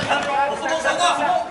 我是孟三哥。